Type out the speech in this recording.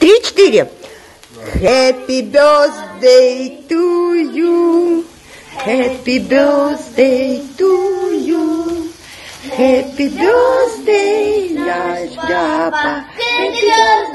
Три-четыре. Happy birthday to you. Happy birthday to you. Happy birthday, наш. Happy birthday.